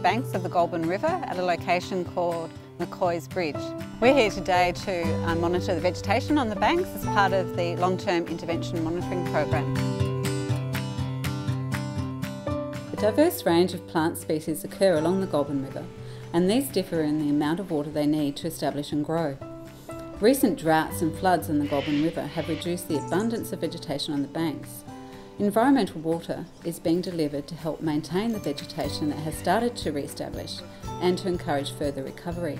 banks of the Goulburn River at a location called McCoy's Bridge. We're here today to uh, monitor the vegetation on the banks as part of the long-term intervention monitoring program. A diverse range of plant species occur along the Goulburn River and these differ in the amount of water they need to establish and grow. Recent droughts and floods on the Goulburn River have reduced the abundance of vegetation on the banks. Environmental water is being delivered to help maintain the vegetation that has started to re-establish and to encourage further recovery.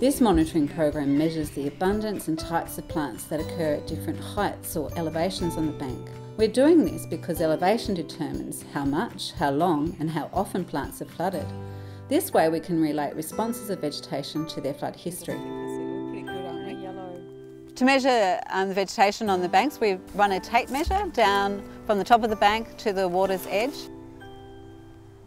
This monitoring program measures the abundance and types of plants that occur at different heights or elevations on the bank. We're doing this because elevation determines how much, how long and how often plants are flooded. This way we can relate responses of vegetation to their flood history. To measure um, the vegetation on the banks, we run a tape measure down from the top of the bank to the water's edge.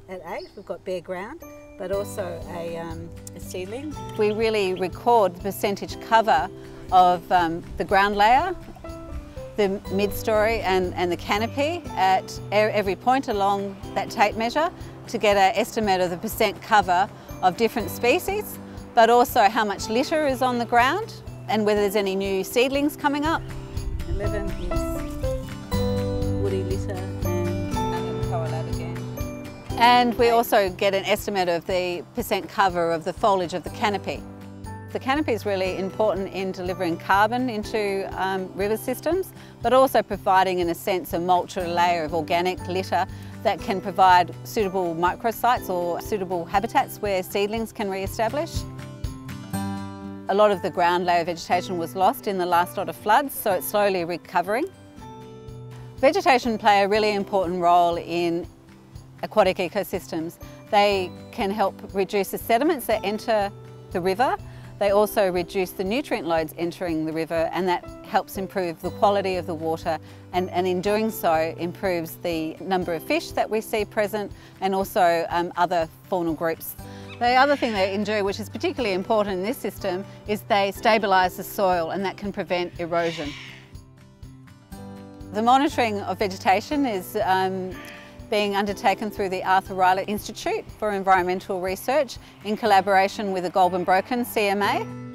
At eight, we've got bare ground but also a, um, a seedling. We really record the percentage cover of um, the ground layer, the mid-story and, and the canopy at every point along that tape measure to get an estimate of the percent cover of different species, but also how much litter is on the ground and whether there's any new seedlings coming up. 11 is woody litter and we also get an estimate of the percent cover of the foliage of the canopy. The canopy is really important in delivering carbon into um, river systems, but also providing, in a sense, a mulch or a layer of organic litter that can provide suitable microsites or suitable habitats where seedlings can re-establish. A lot of the ground layer vegetation was lost in the last lot of floods, so it's slowly recovering. Vegetation play a really important role in aquatic ecosystems. They can help reduce the sediments that enter the river. They also reduce the nutrient loads entering the river and that helps improve the quality of the water and, and in doing so improves the number of fish that we see present and also um, other faunal groups. The other thing they do, which is particularly important in this system, is they stabilise the soil and that can prevent erosion. The monitoring of vegetation is um, being undertaken through the Arthur Rylah Institute for Environmental Research in collaboration with the Goulburn Broken CMA.